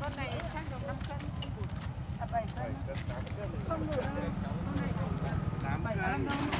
Con này chắc được 5 cân. À 7 cân. Không được đâu. Con này 7 cân đâu.